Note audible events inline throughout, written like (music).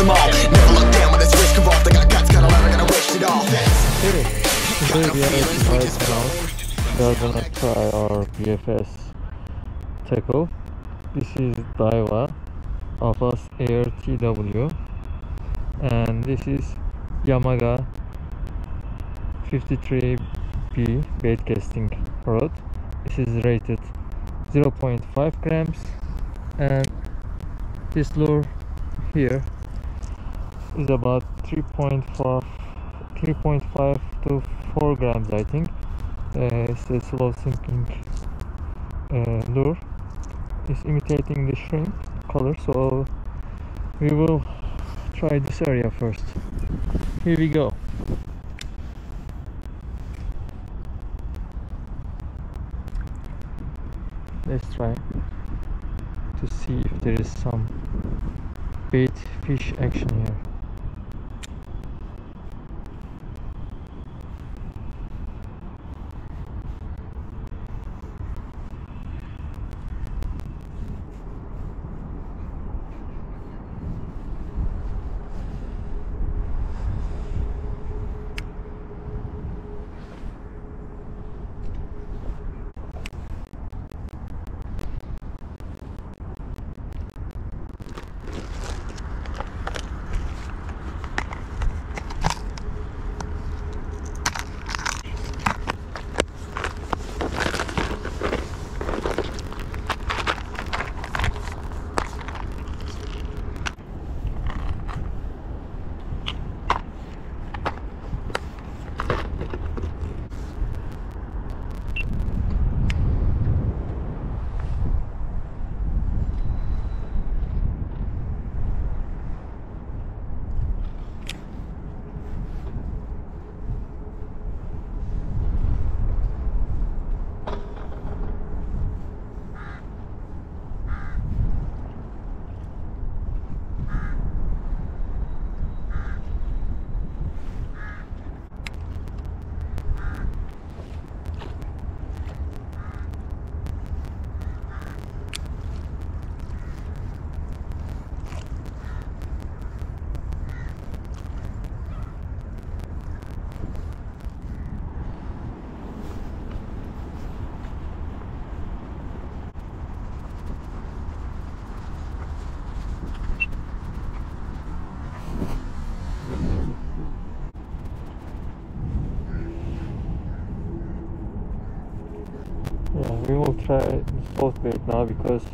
them all. Never look down when it's risk involved I got guts, got a lot, I gotta waste it all. We are gonna try our BFS tackle. This is Daiwa. Alphas Air TW and this is Yamaga 53B bait casting rod. This is rated 0.5 grams. And this lure here is about 3.5 3.5 to 4 grams I think. Uh, it's a slow sinking uh, lure. It's imitating the shrimp color so we will try this area first. Here we go. Let's try to see if there is some bait fish action here we will try bait now because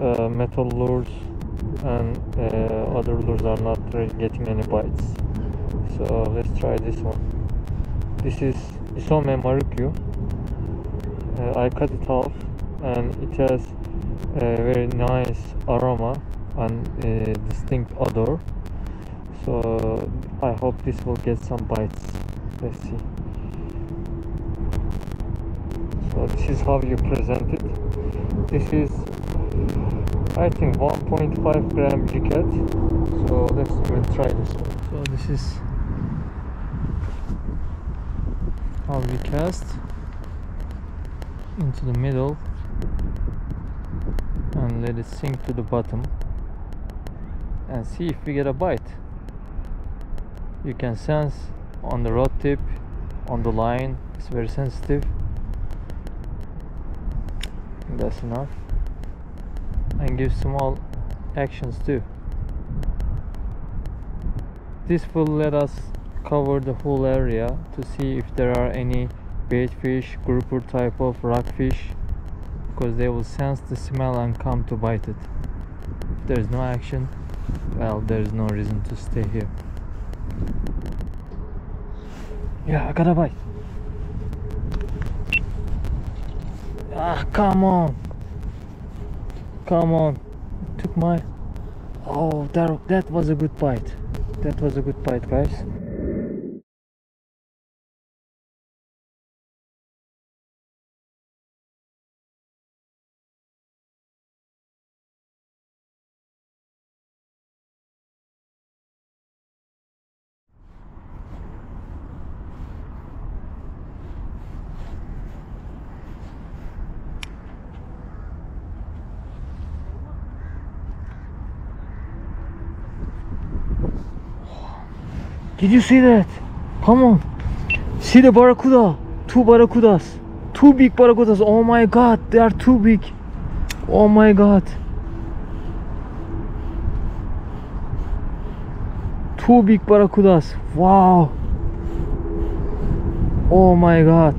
uh, metal lures and uh, other lures are not really getting any bites. So let's try this one. This is Isome Marukyu. Uh, I cut it off and it has a very nice aroma and a distinct odor. So I hope this will get some bites. Let's see. So this is how you present it. This is I think 1.5 gram jighead. So let's we'll try this one. So this is how we cast into the middle and let it sink to the bottom and see if we get a bite. You can sense on the rod tip, on the line, it's very sensitive that's enough. And give small actions too. This will let us cover the whole area to see if there are any bait fish grouper type of rockfish because they will sense the smell and come to bite it. If there is no action well there is no reason to stay here. Yeah I got a bite Ah, come on. Come on. Took my... Oh, that, that was a good bite. That was a good bite, guys. Did you see that? Come on. See the barracuda. Two barracudas. Two big barracudas. Oh my god, they are too big. Oh my god. Two big barracudas. Wow. Oh my god.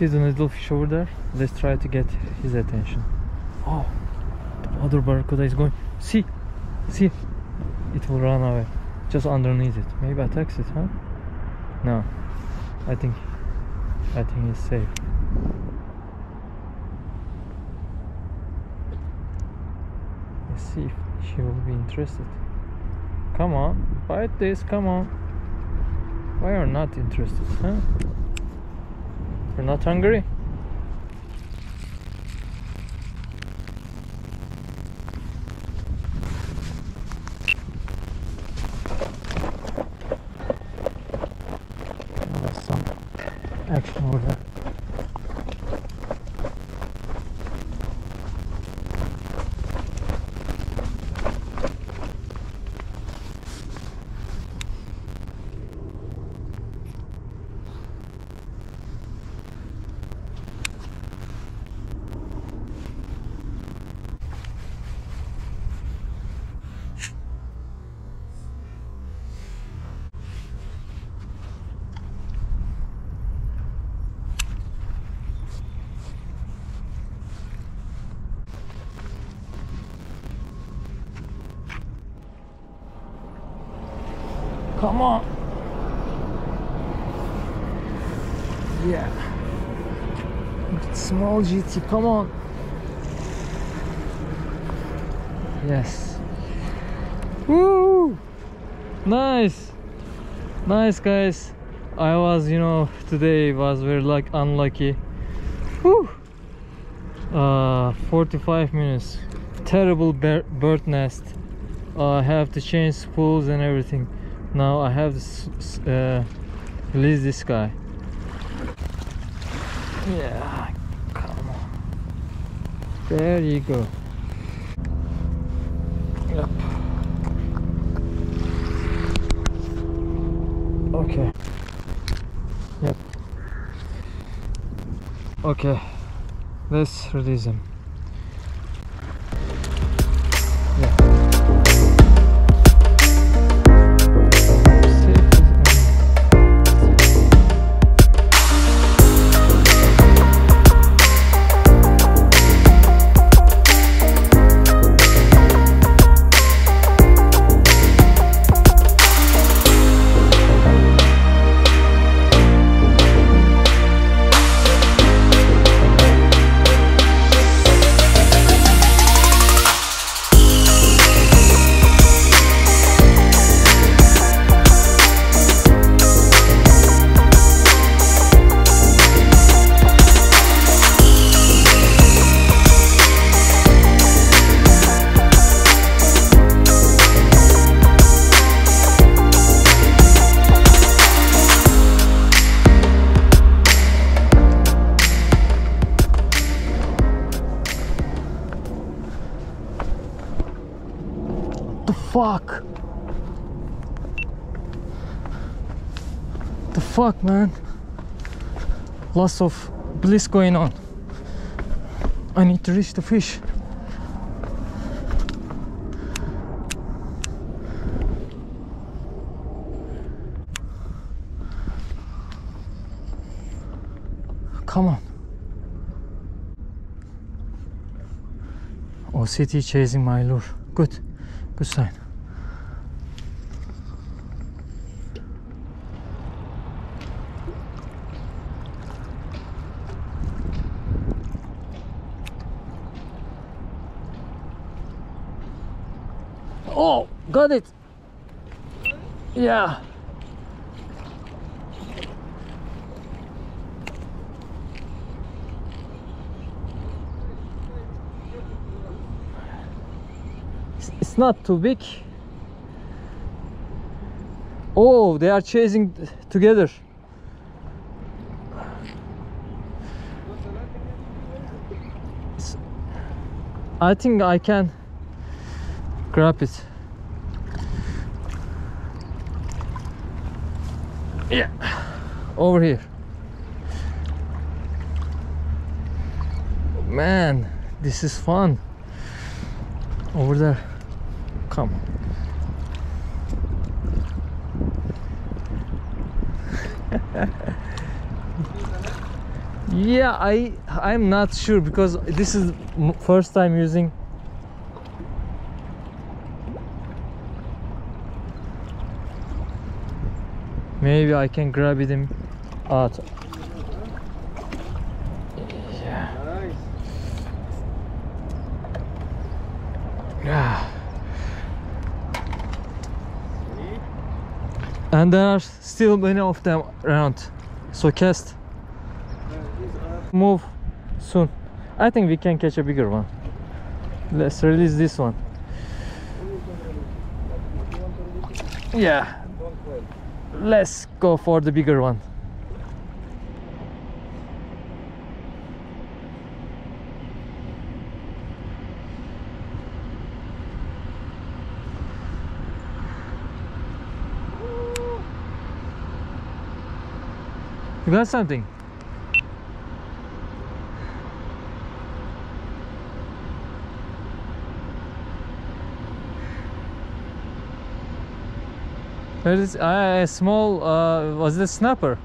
See the little fish over there? Let's try to get his attention. Oh, the other barracuda is going. See, see, it will run away. Just underneath it. Maybe attacks it, huh? No, I think, I think he's safe. Let's see if she will be interested. Come on, bite this. Come on. Why are not interested, huh? You're not hungry? Come on. Yeah. Small GT, come on. Yes. Woo! Nice. Nice guys. I was, you know, today was very like unlucky. Woo! Uh 45 minutes. Terrible bird nest. Uh, I have to change spools and everything. Now I have uh, release this guy. Yeah, come on. There you go. Yep. Okay. Yep. Okay. Let's release him. The fuck? The fuck, man? Lots of bliss going on. I need to reach the fish. Come on. OST chasing my lure. Good. Good sign. Oh, got it. Yeah. Not too big. Oh, they are chasing together. I think I can grab it. Yeah, over here. Man, this is fun. Over there. Come. (laughs) yeah, I I'm not sure because this is first time using Maybe I can grab it in out. Yeah. Yeah. And there are still many of them around. So cast, move soon. I think we can catch a bigger one. Let's release this one. Yeah, let's go for the bigger one. You got something? There is a small, uh, was it snapper?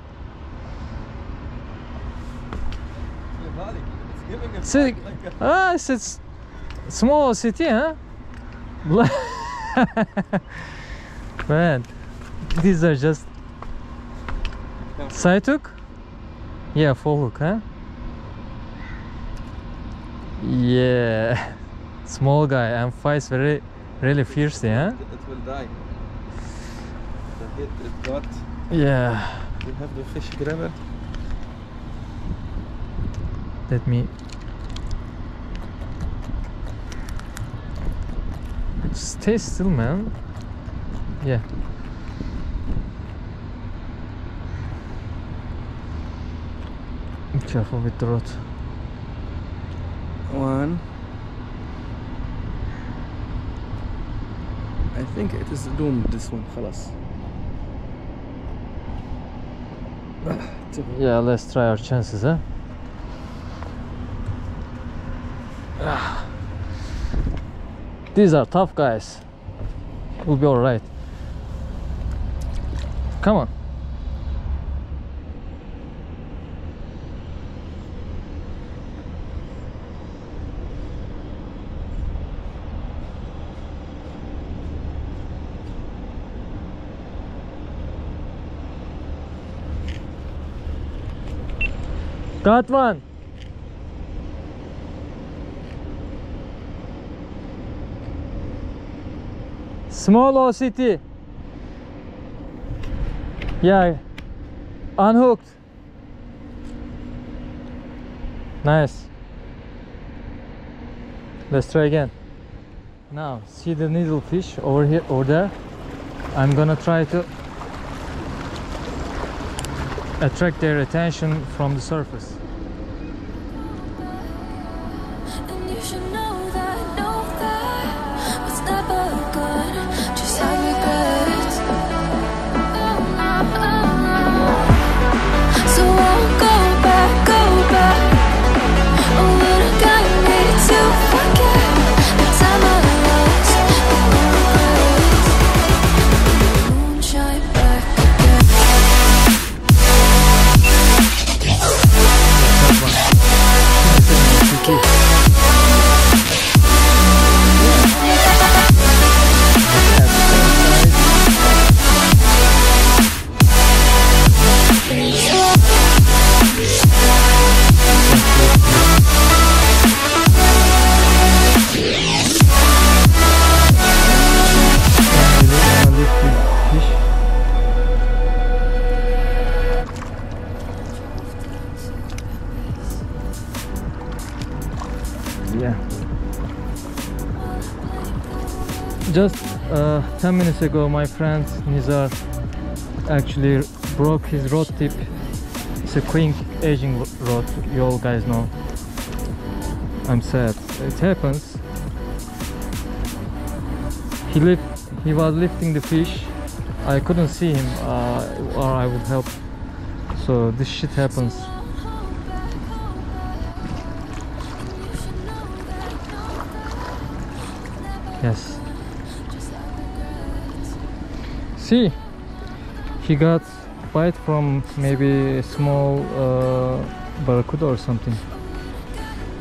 It's a like a ah, it's, it's small city, huh? (laughs) Man, these are just side hook? Yeah, full hook, huh? Yeah, (laughs) small guy and fights very, really fiercely, huh? it will die. The hit it got. Yeah. We have the fish grabber. Let me. Stay still, man. Yeah. careful with the rod. One. I think it is doomed this one, خلاص. (sighs) Yeah, let's try our chances, huh? (sighs) Ah. These are tough guys. We'll be alright. Come Got one. Small OST. Yeah. Unhooked. Nice. Let's try again. Now, see the needlefish over here, over there. I'm gonna try to attract their attention from the surface. 10 minutes ago my friend Nizar actually broke his rod tip. It's a queen aging rod you all guys know. I'm sad. It happens. He lift he was lifting the fish. I couldn't see him uh, or I would help. So this shit happens. Yes see. He got bite from maybe a small uh, barracuda or something.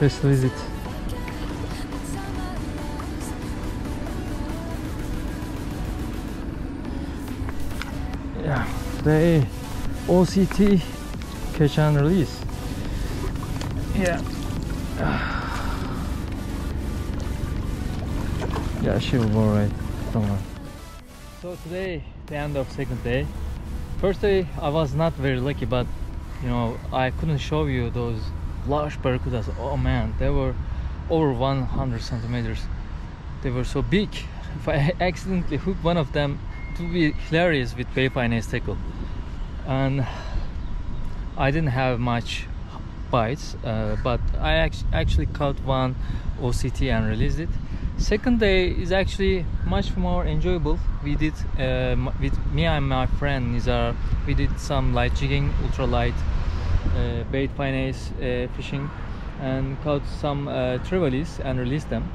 Let's visit. Yeah today OST catch and release. Yeah. (sighs) Yeah she will go alright so today the end of second day first day I was not very lucky but you know I couldn't show you those large barracudas. Oh man they were over 100 centimeters. They were so big. (laughs) If I accidentally hook one of them it would be hilarious with bait finesse tackle and I didn't have much bites uh, but I act actually caught one OST and released it second day is actually much more enjoyable. We did uh, with me and my friend Nizar we did some light jigging ultra light uh, bait finesse uh, fishing and caught some uh, and released them.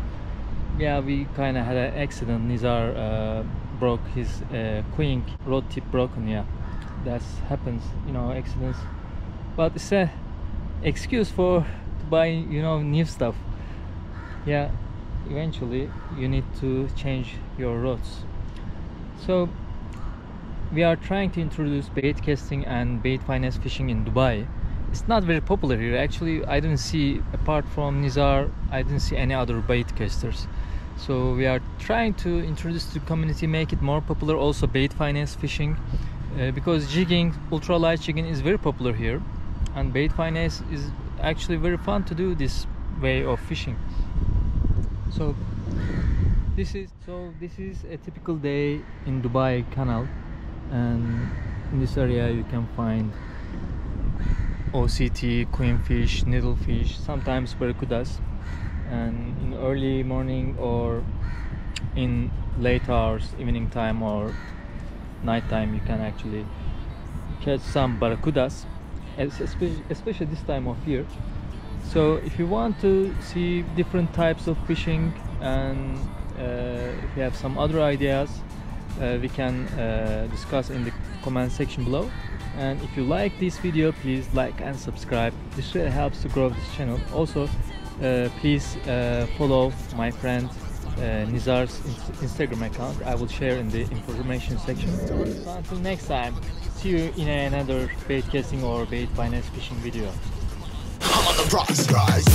Yeah we kind of had an accident. Nizar uh, broke his uh, queen rod tip broken yeah. That happens you know accidents. But it's a excuse for to buy you know new stuff. Yeah eventually you need to change your rods so we are trying to introduce bait casting and bait finesse fishing in Dubai. It's not very popular here. Actually I didn't see apart from Nizar I didn't see any other bait casters. So we are trying to introduce the community make it more popular also bait finesse fishing uh, because jigging ultralight jigging is very popular here. And bait finesse is actually very fun to do this way of fishing so this is so this is a typical day in Dubai Canal. And in this area you can find OST, queenfish, needlefish, sometimes barracudas. And in early morning or in late hours, evening time or night time you can actually catch some barracudas. Especially, especially this time of year so if you want to see different types of fishing and uh, if you have some other ideas uh, we can uh, discuss in the comment section below. And if you like this video please like and subscribe. This really helps to grow this channel. Also uh, please uh, follow my friend uh, Nizar's Instagram account. I will share in the information section. So until next time see you in another bait casting or bait finesse fishing video Rock skies.